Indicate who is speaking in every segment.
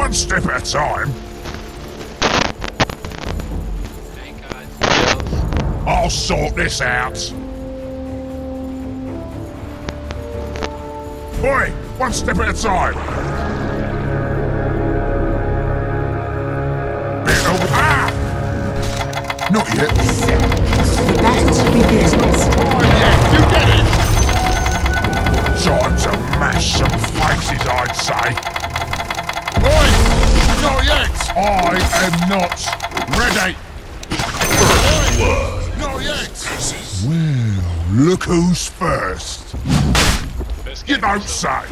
Speaker 1: One step at a time. I'll sort this out. Boy, one step at a time. Ah! Not yet.
Speaker 2: That be business.
Speaker 1: Oh yeah, you get it. Time to mash some faces, I'd say. Oi! Not yet! I am not ready! Oi! Not yet! Well, look who's first. You don't say.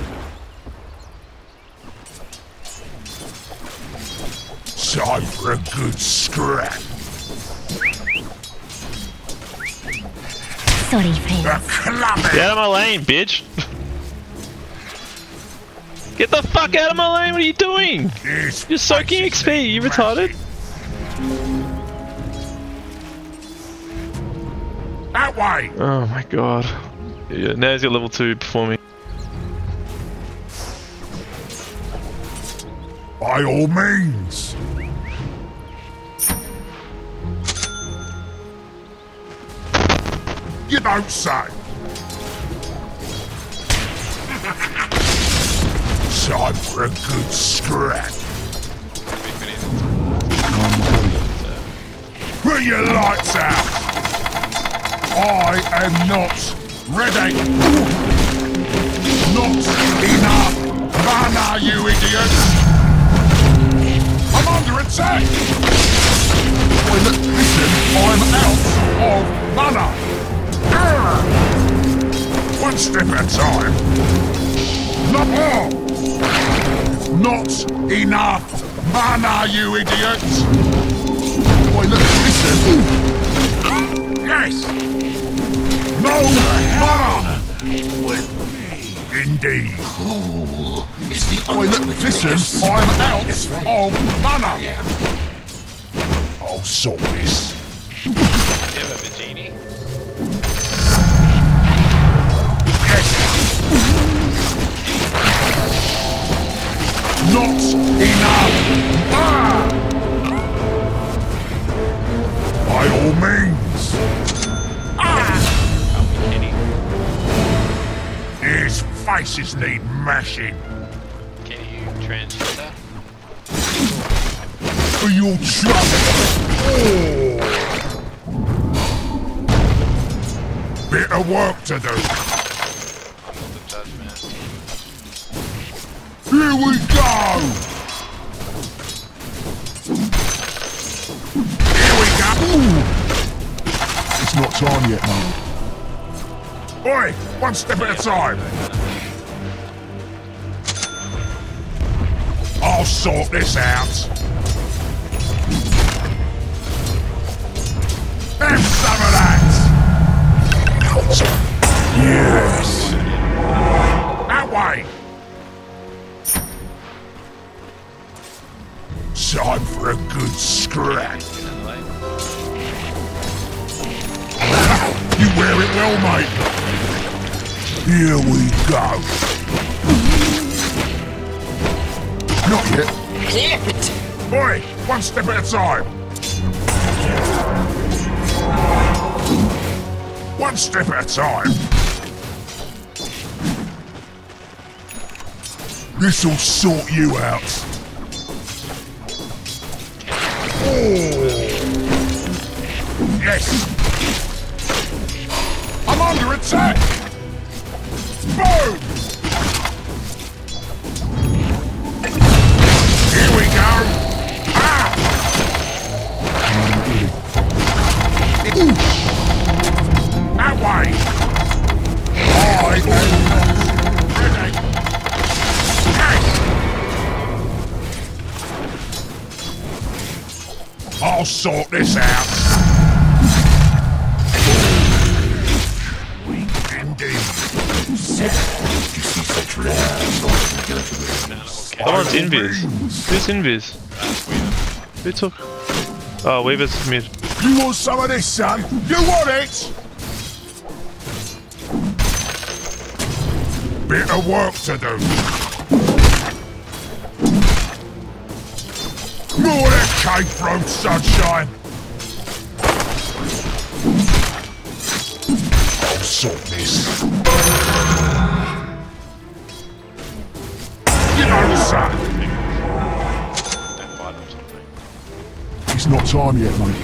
Speaker 1: Time for a good scrap.
Speaker 2: Sorry, friend.
Speaker 1: A clubbing!
Speaker 3: Get out of my lane, bitch! Get the fuck out of my lane, what are you doing? You're soaking XP, you retarded?
Speaker 1: That way!
Speaker 3: Oh my god. Yeah, now he's got level 2 performing.
Speaker 1: By all means. You don't say. Time for a good scrap. Put your lights out. I am not ready. Not enough mana, you idiots. I'm under attack! Listen, I'm out of mana! One step at a time. Not more! Not enough mana, you idiots! Wait, look, at listen. Yes! No mana! With me. Indeed. Wait, look, listen, I'm out of mana! I'll sort this. Not enough! Ah! By all means! Ah! His faces need mashing.
Speaker 4: Can you transfer that?
Speaker 1: For your trouble! Oh. Bit of work to do. Here we go! Here we go! It's not time yet, mate. Oi! One step at a time! I'll sort this out! Have some of that! Yes! You wear it well, mate. Here we go. Not yet.
Speaker 2: Clip it.
Speaker 1: Boy, one step at a time. One step at a time. This'll sort you out. Yes! I'm under attack! Boom!
Speaker 3: Someone's invis. Who's invis? Who took? Oh, Weaver's mid.
Speaker 1: You want some of this, son? You want it? Bit of work to do. More that cake from sunshine. I'll sort this. Not time yet, mate.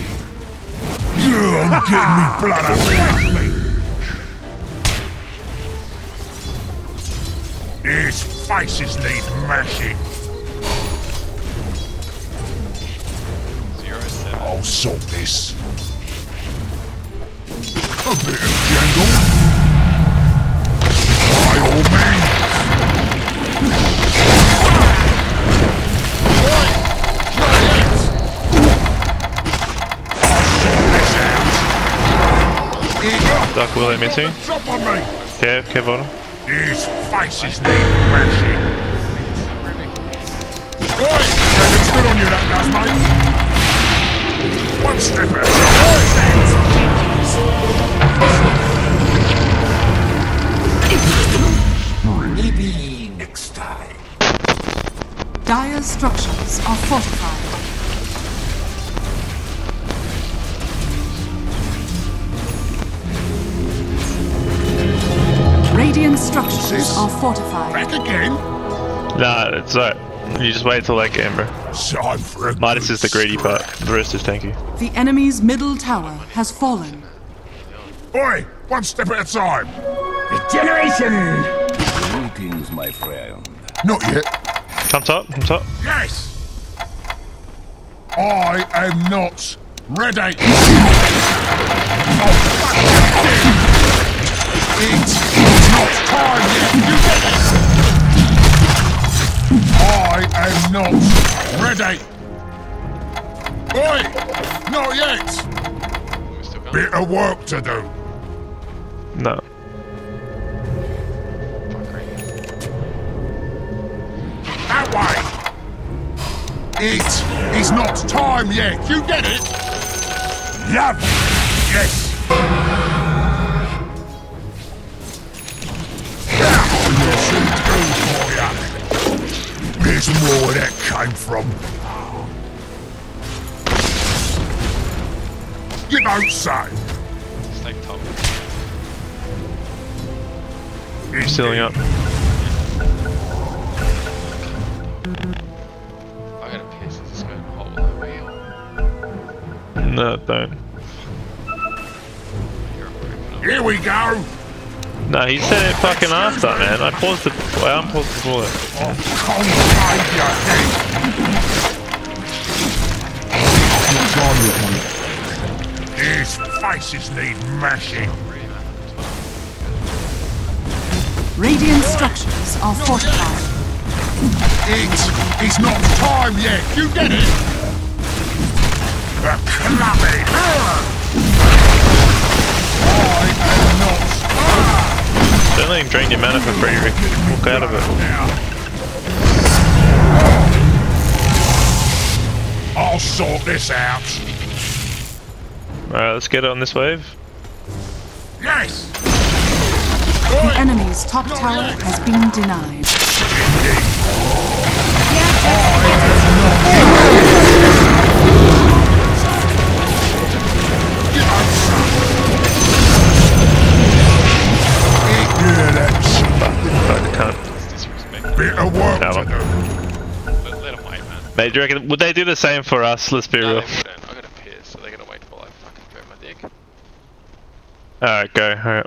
Speaker 1: I'm getting me blood up me. His faces need mashing.
Speaker 4: Zero seven.
Speaker 1: I'll sort this. A bit of Here,
Speaker 3: Dark Willow missing.
Speaker 1: drop on me.
Speaker 3: Okay, okay, bottom.
Speaker 1: His faces need mashing. Oi! That looks good on you, that does, mate. One step at.
Speaker 2: Maybe next time.
Speaker 5: Dire's structures are fortified. Radiant structures are fortified.
Speaker 1: Back again?
Speaker 3: Nah, it's alright. You just wait till late game, bro.
Speaker 1: Time
Speaker 3: Midas is the greedy part. The rest is tanky.
Speaker 5: The enemy's middle tower has fallen.
Speaker 1: Oi! One step at a time.
Speaker 2: Generation!
Speaker 6: Greetings, my friend.
Speaker 1: Not yet.
Speaker 3: Come top, come top.
Speaker 1: Yes! I am not ready. Oh, fuck you! It's Ready. Oi! Not yet.
Speaker 4: We're still going.
Speaker 1: Bit of work to do.
Speaker 3: No.
Speaker 1: That way! It is not time yet. You get it? Love. Yes. There's more where that came from. You don't say.
Speaker 4: Stay top.
Speaker 3: I'm stealing up.
Speaker 4: I gotta piss. Is this going hot with a wheel?
Speaker 3: No, don't.
Speaker 4: You're a prick.
Speaker 1: Here we go.
Speaker 3: No, he said it fucking after, man. I paused the. I unpaused the bullet.
Speaker 1: I'll concave your head. His faces need mashing.
Speaker 5: Radiant structures are fortified.
Speaker 1: It is not time yet. You get it? The clubby. I am not.
Speaker 3: Don't let him drain your mana for free, Rick. Walk out of it.
Speaker 1: I'll sort this out.
Speaker 3: Alright, let's get on this wave.
Speaker 1: Yes.
Speaker 5: The enemy's top tower has been denied.
Speaker 4: Disrespectful.
Speaker 1: bit of work to
Speaker 3: one.
Speaker 1: do.
Speaker 4: Let, let them wait, man.
Speaker 3: Mate, do you reckon, would they do the same for us? Let's be
Speaker 4: No,
Speaker 3: real.
Speaker 4: they wouldn't. I gotta piss, so they're gonna wait till I fucking throw my dick.
Speaker 3: Alright, go. Alright.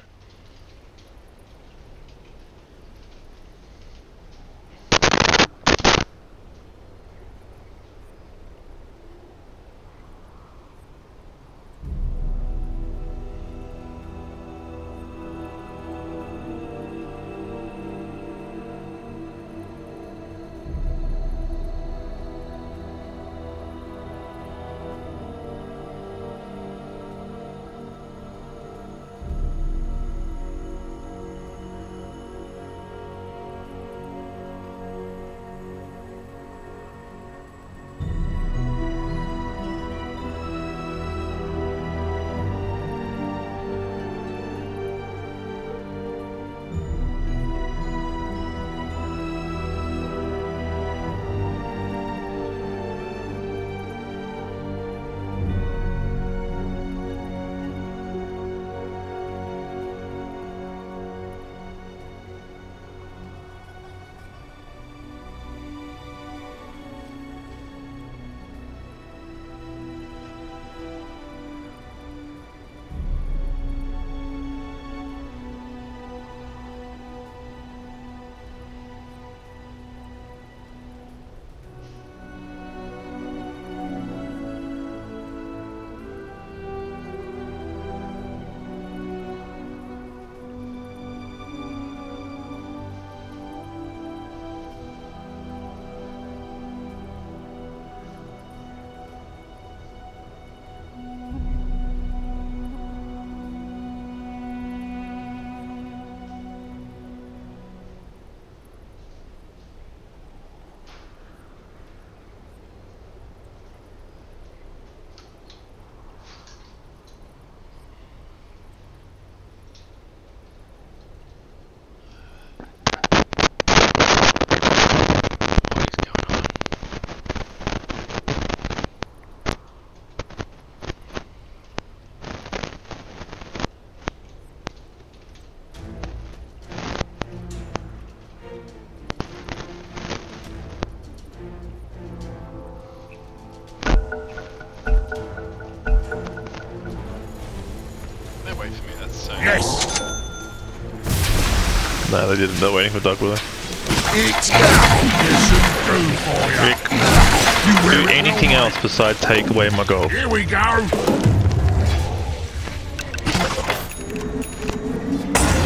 Speaker 3: No, they didn't. They're waiting for Doug, were they?
Speaker 1: It's Here's some food you.
Speaker 3: Rick, do anything else besides take away my gold.
Speaker 1: Here we go.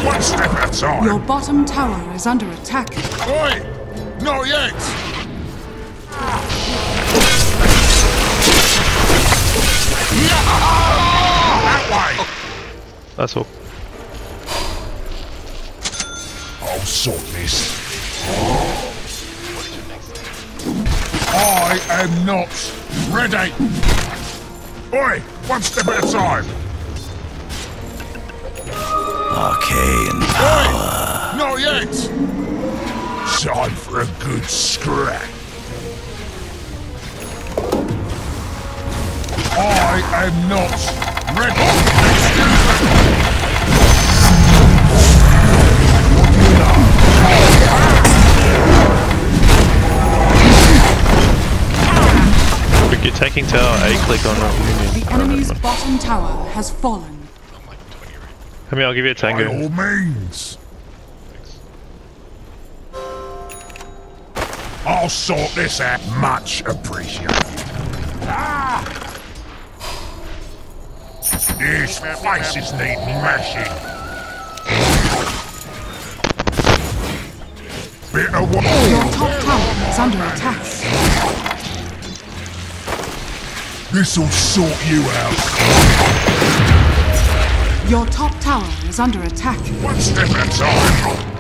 Speaker 1: One step at a time.
Speaker 5: Your bottom tower is under attack.
Speaker 1: Oi! Not yet! That way!
Speaker 3: That's all.
Speaker 1: I'll sort this.
Speaker 4: What is your next step?
Speaker 1: I am not ready. Oi! One step at a time.
Speaker 6: Arcane.
Speaker 1: Oi! Not yet! Time for a good scrap. I am not ready.
Speaker 3: Rick, taking tower A click on it.
Speaker 5: The enemy's bottom tower has fallen.
Speaker 4: I'm like 20 right.
Speaker 3: Come here, I'll give you a
Speaker 1: By
Speaker 3: tango.
Speaker 1: all means. I'll sort this out. Much appreciated. Ah! These faces need mashing. Bit of
Speaker 5: Your top tower is under attack.
Speaker 1: This'll sort you out.
Speaker 5: Your top tower is under attack.
Speaker 1: One step at a time.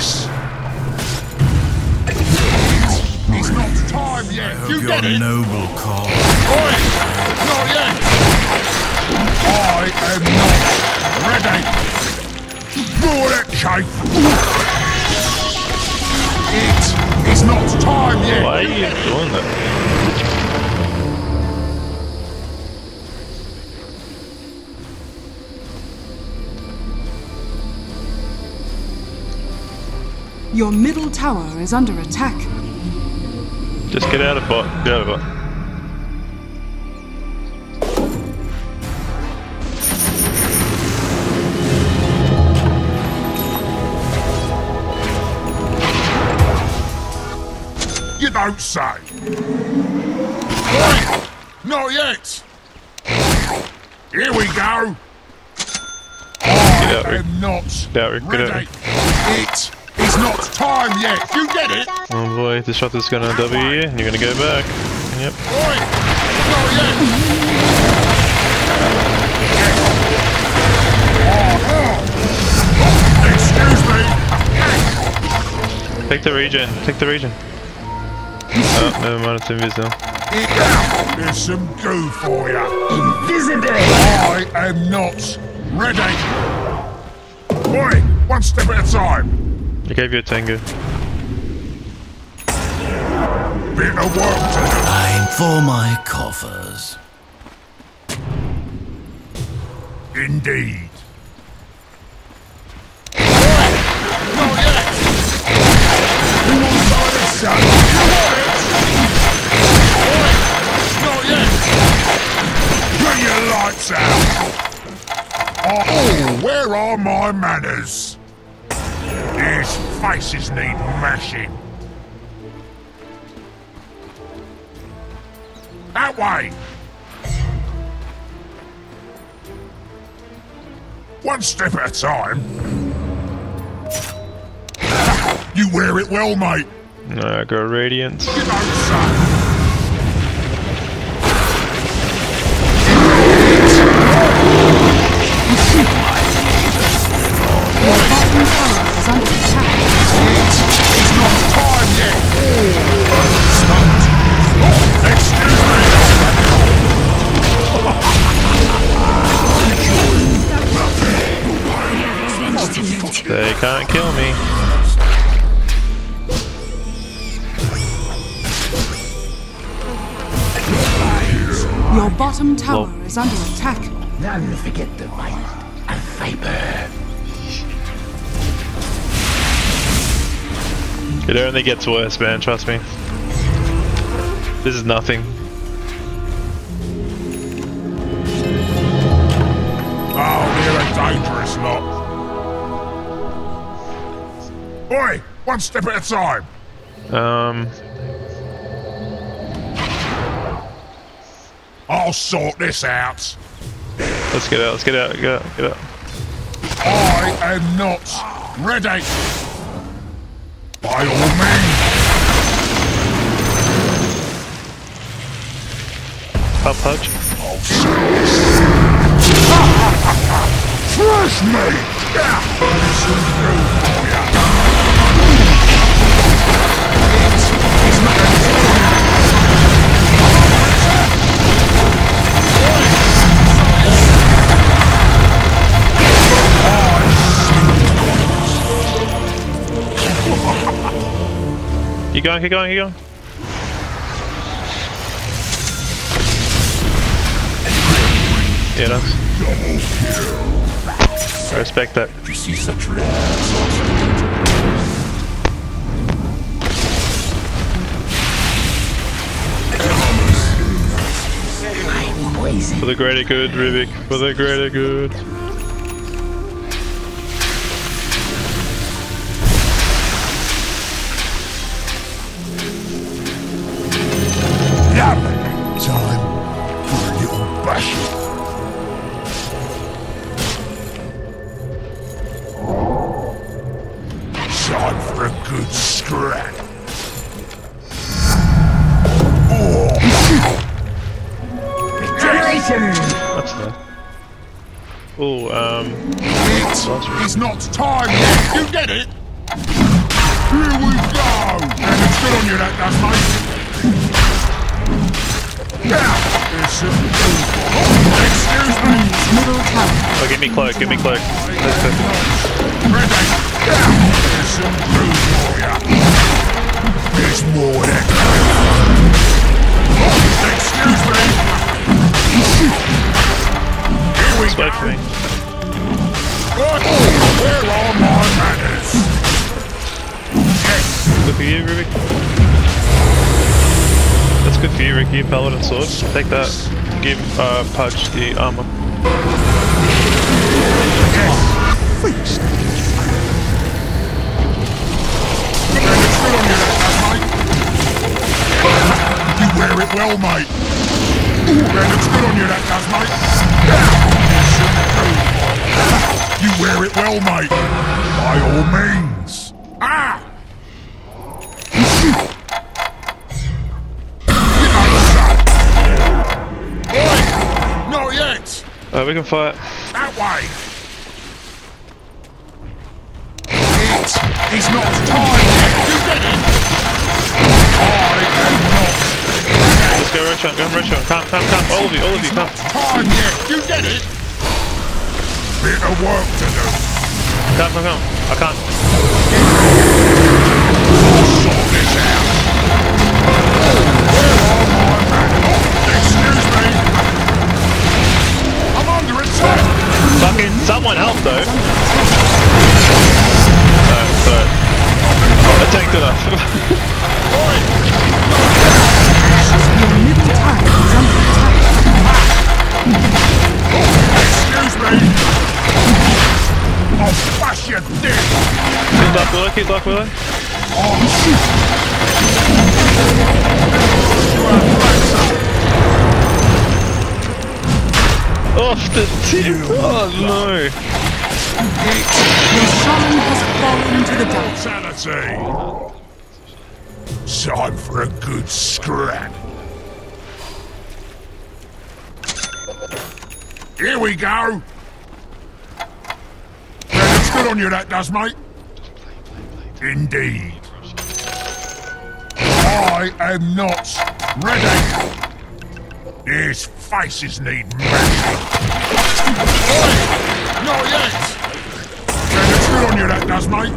Speaker 1: Sort. It's not time yet. You get it?
Speaker 6: noble cause.
Speaker 1: Oi! Not yet! I am not ready! More that cape! It is not time yet!
Speaker 3: Why are you doing that?
Speaker 5: Your middle tower is under attack.
Speaker 3: Just get out of bot. Get out of bot.
Speaker 1: You don't say! Oi! Not yet! Here we go!
Speaker 3: Get out,
Speaker 1: I'm not
Speaker 3: Get out, Rick. Get out,
Speaker 1: ready!
Speaker 3: Rick.
Speaker 1: It is not time yet! You get it?
Speaker 3: Oh boy, this shot is gonna W you, and you're gonna go back. Yep.
Speaker 1: Oi! Not yet! Oh, Excuse me!
Speaker 3: Take the region, Take the region. Oh, never mind. It's invisible.
Speaker 1: There's some goo for you.
Speaker 2: Invisible!
Speaker 1: I am not ready. Boy, One step at a time.
Speaker 3: I gave you a tango.
Speaker 1: Bit of work to do.
Speaker 6: Time for my coffers.
Speaker 1: Indeed. Not yet. Son. Not yet. Bring your lights out. Oh, where are my manners? These faces need mashing. That way. One step at a time. You wear it well, mate.
Speaker 3: No, I got radiance. They can't kill me.
Speaker 5: Your bottom tower is under attack.
Speaker 2: None forget the bite of Viper.
Speaker 3: It only gets worse, man, trust me. This is nothing.
Speaker 1: Oi, one step at a time.
Speaker 3: Um,
Speaker 1: I'll sort this out.
Speaker 3: let's get out, let's get out, get out, get out.
Speaker 1: I am not ready. By all means.
Speaker 3: Pub pudge.
Speaker 1: I'll Fresh meat! Yeah!
Speaker 3: Keep going, keep going, keep going. Yeah, nice. I respect that. For the greater good, Rubik. For the greater good.
Speaker 1: A little bash. Time for a good scrap.
Speaker 2: Generation!
Speaker 3: That's that. Oh, um,
Speaker 1: It is not time me
Speaker 3: cloak, give me cloak. Smoke me.
Speaker 1: Where are my?
Speaker 3: Good for you, Rubik. That's good for you, Ricky. Paladin sword. Take that. Give uh, Pudge the armor.
Speaker 1: You wear it well, mate. Ooh, Man, it's good on you, that does, mate. You wear it well, mate. By all means. Ah! Oi! Not yet!
Speaker 3: Uh, we can fight.
Speaker 1: That way! It is not time yet! You get it? I am not
Speaker 3: Let's go Roshan, go. Come, come, come. All of you, all of you, come.
Speaker 1: time yet! You get it? Bit of work to do.
Speaker 3: Come, come, come. I can't.
Speaker 1: I'll sort this out. Where are my manners? Excuse me. I'm under attack.
Speaker 3: Fucking someone help though. Sorry. I tanked enough.
Speaker 1: Excuse me. I'll smash your dick.
Speaker 3: Dark Willow, keep Dark Willow. Off the tip. Oh no.
Speaker 5: Your shaman has fallen to the dark.
Speaker 1: Sanity. Time for a good scrap. Here we go. Looks good on you, that does, mate. Indeed. I am not ready. These faces need mashing. Not yet on you that does, mate.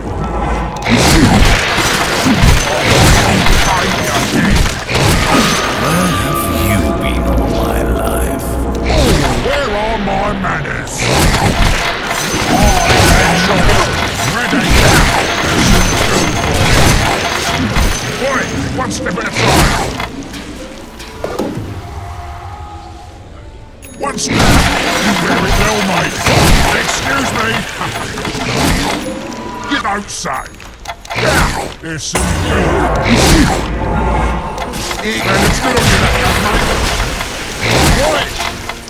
Speaker 6: Where have you been all my life?
Speaker 1: Where are my manners? Boy, one step at a time. One step. You very well, mate. Excuse me. Right,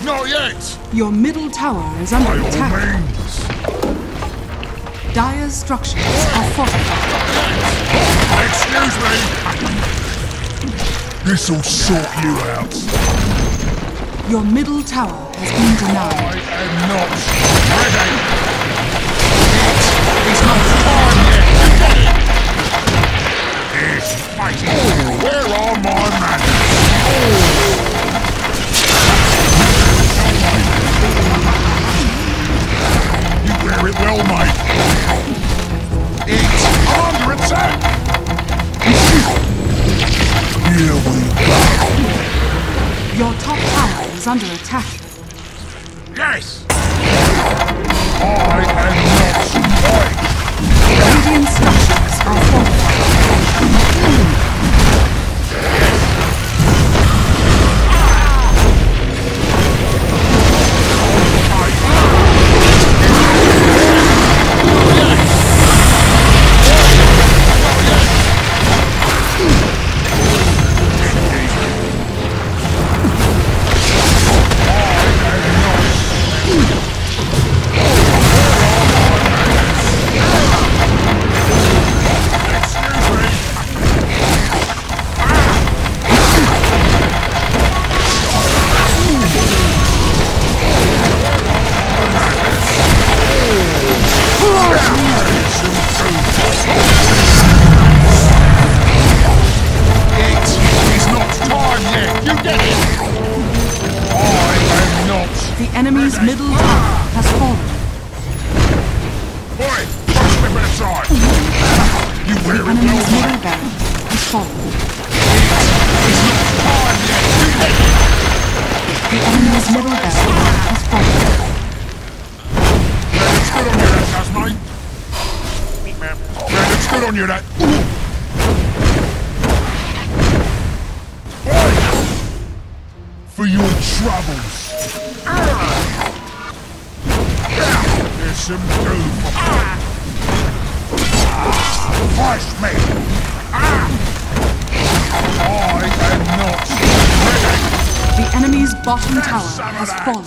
Speaker 1: not yet.
Speaker 5: Your middle tower is
Speaker 1: By
Speaker 5: under
Speaker 1: all
Speaker 5: attack.
Speaker 1: means.
Speaker 5: Dire's structures are fortified.
Speaker 1: Excuse me. This'll sort you out.
Speaker 5: Your middle tower has been denied.
Speaker 1: I am not ready. It is not time yet. It's fighting. Where are my manners? You wear it well, mate. It's under attack. Here we go.
Speaker 5: Your top tower is under attack.
Speaker 1: Yes. I am
Speaker 5: Enemy's middle barracks has fallen.
Speaker 1: It's good on you, that does, mate. Man, it's good on you, that. For your troubles. There's some doom. Fight me. I am not ready.
Speaker 5: The enemy's bottom tower has fallen.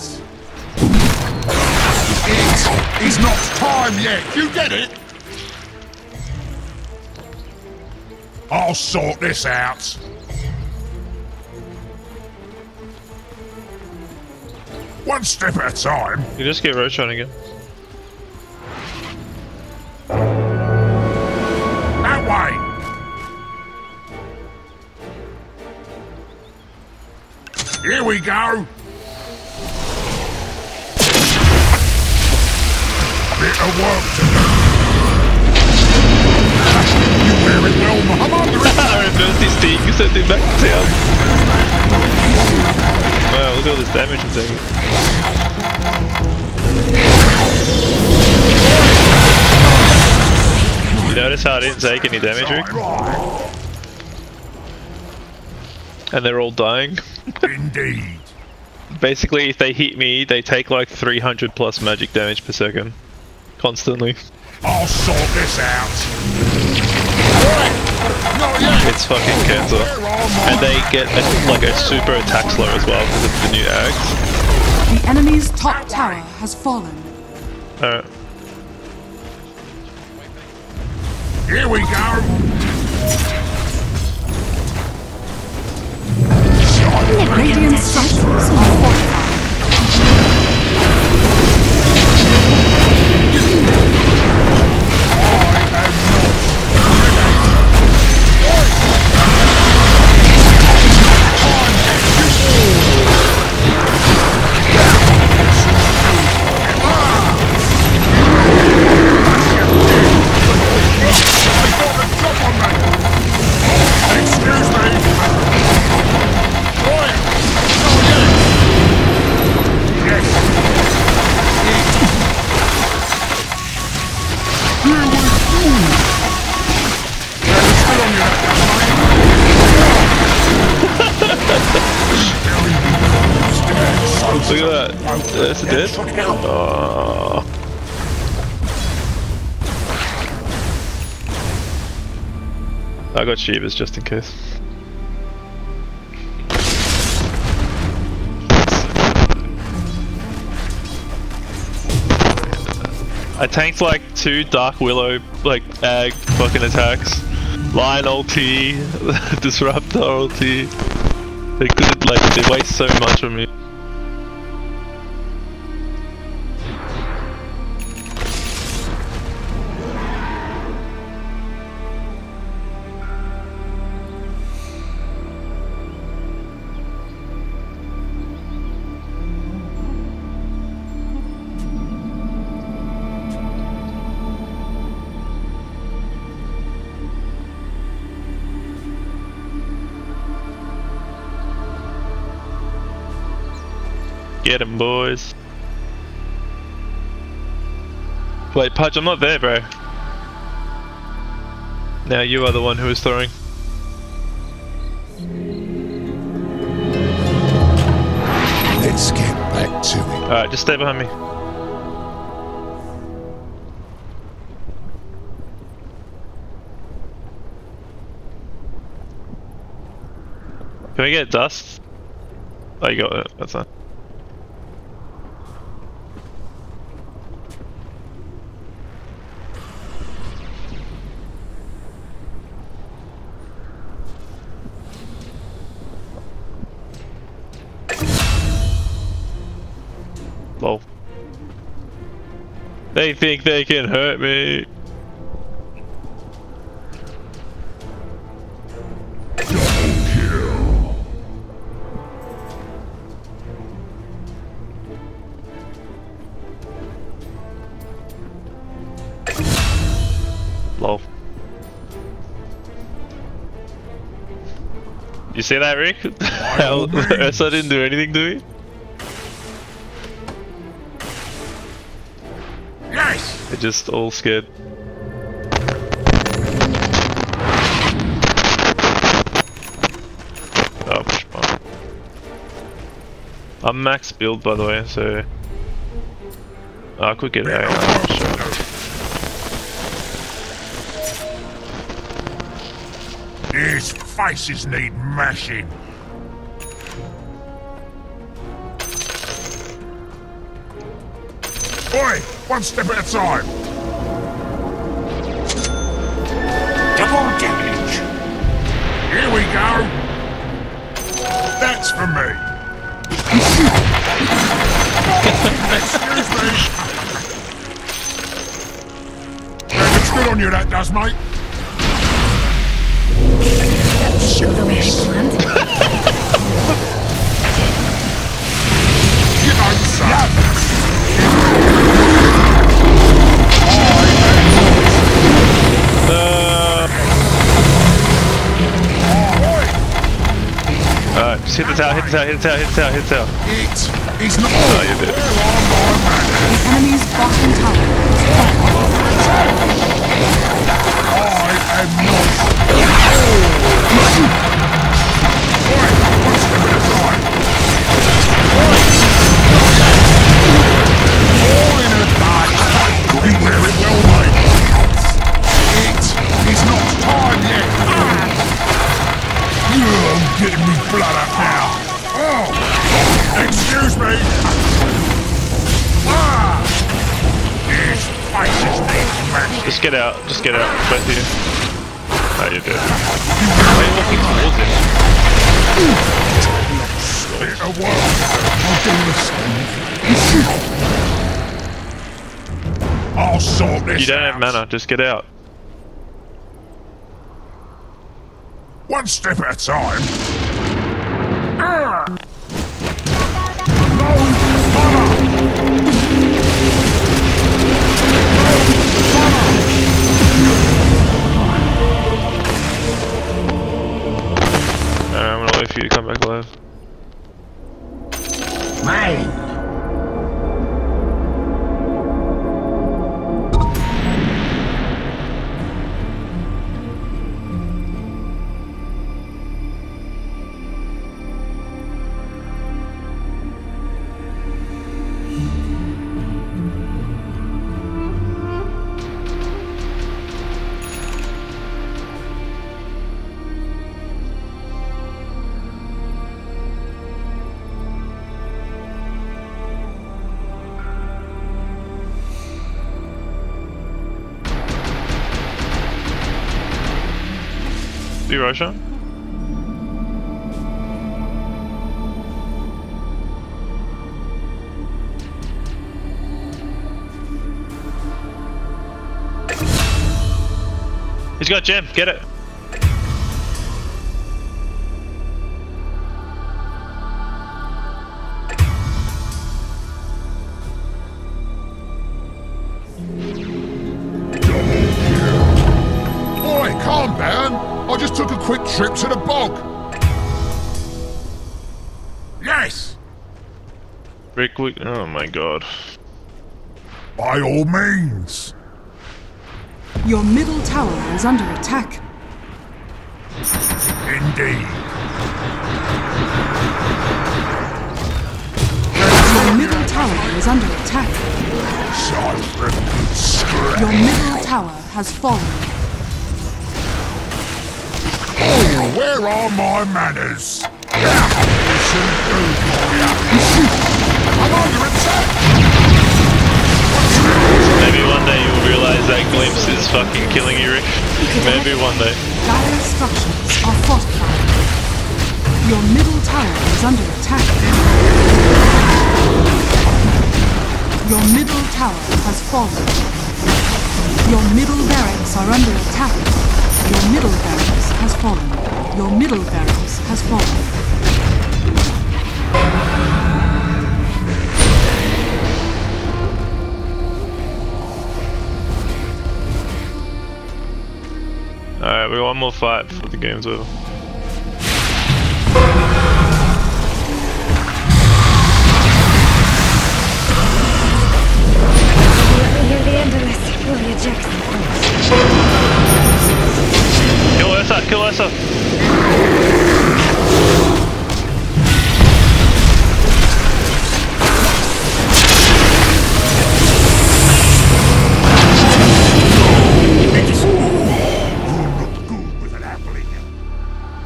Speaker 1: It is not time yet. You get it? I'll sort this out. One step at a time.
Speaker 3: You just get Roshan again.
Speaker 1: Here we go. Bit of work to do. You wear it well, Mum. I'm under it.
Speaker 3: I his team, you sent him back to town. Wow, look at all this damage I'm taking. You notice how I didn't take any damage, Rick? And they're all dying?
Speaker 1: Indeed.
Speaker 3: Basically, if they hit me, they take like 300 plus magic damage per second. Constantly.
Speaker 1: I'll sort this out. Right. Not yet.
Speaker 3: It's fucking cancer.
Speaker 1: Where are my
Speaker 3: And they get a, like a super attack slow as well because of the new axe.
Speaker 5: The enemy's top tower has fallen.
Speaker 3: Alright.
Speaker 1: Here we go.
Speaker 5: Radiant structures.
Speaker 3: I got Shivas just in case. I tanked like two Dark Willow like ag fucking attacks. Lion ulti, Disruptor ulti. They could like they waste so much on me. Get him, boys. Wait, Pudge, I'm not there, bro. Now you are the one who is throwing.
Speaker 1: Let's get back to it.
Speaker 3: Alright, just stay behind me. Can we get dust? Oh, you got it. That's fine. They think they can hurt me. Lol. You see that, Rick? Ursa didn't do anything to me? Just all scared. Oh, push. I'm max build by the way, so oh, I could get sure.
Speaker 1: These faces need mashing. One step at a time! Double damage! Here we go! That's for me! Excuse me! Yeah, looks good on you, that does, mate! Miss. You don't say!
Speaker 3: Alright, just hit the tower, hit the tower, hit the tower, hit the tower, hit the tower.
Speaker 1: It is not.
Speaker 3: Oh, you did.
Speaker 5: The enemy's bottom tower is
Speaker 1: I am not. All in a. You wear it well, mate. It is not time yet. Ah. I'm getting me blood up now. Oh, excuse me. Ah, these faces need smashed.
Speaker 3: Just get out, just get out, both of you. Oh, you're good. Why are you walking towards him?
Speaker 1: Bit of work. I'll do the same. I'll sort this
Speaker 3: You don't
Speaker 1: out.
Speaker 3: have mana, just get out.
Speaker 1: One step at a time.
Speaker 3: For you to come back alive.
Speaker 2: Mine.
Speaker 3: Be Russia? He's got gem, get it. Rick, we- oh my god.
Speaker 1: by all means.
Speaker 5: Your middle tower is under attack.
Speaker 1: Indeed.
Speaker 5: Your middle tower is under attack.
Speaker 1: Cypher scrap.
Speaker 5: Your middle tower has fallen.
Speaker 1: Oh, where are my manners?
Speaker 3: Maybe one day you'll realize that glimpse is fucking killing you, Rick. Maybe one day.
Speaker 5: Dire structures are fortified. Your middle tower is under attack. Your middle tower has fallen. Your middle barracks are under attack. Your middle barracks has fallen. Your middle barracks has fallen.
Speaker 3: Alright, we got one more fight before the game's over.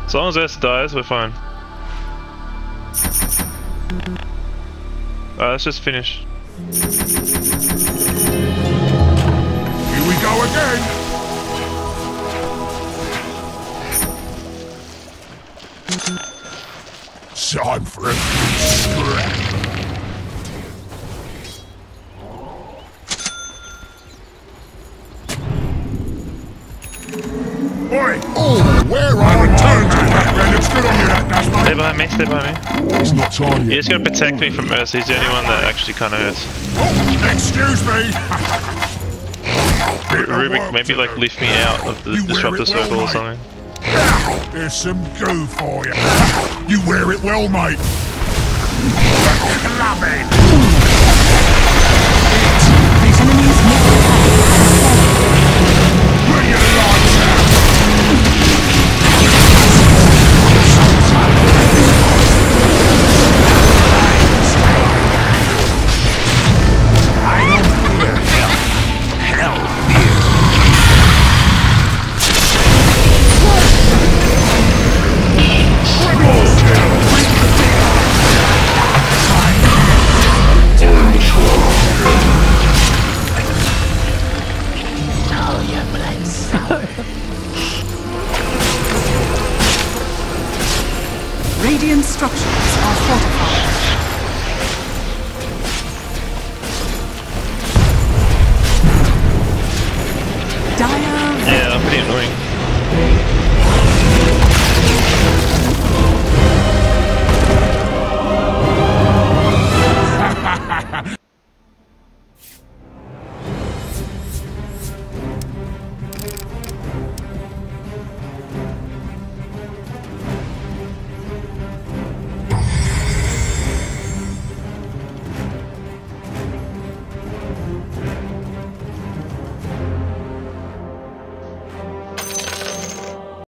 Speaker 3: As long as Ursa dies, we're fine. Alright, let's just finish.
Speaker 1: Here we go again. Time for a scrap. That does,
Speaker 3: Stay
Speaker 1: mate.
Speaker 3: behind me, stay behind me.
Speaker 1: It's not time
Speaker 3: You
Speaker 1: yet.
Speaker 3: just gotta protect me from Ursa, he's the only one that actually kinda hurts.
Speaker 1: Excuse me.
Speaker 3: Rubik, maybe like lift me out of the
Speaker 1: You wear
Speaker 3: disruptor
Speaker 1: it well,
Speaker 3: circle or something.
Speaker 1: There's some goo for you. You wear it well, mate. Love it.